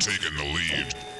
Taking the lead.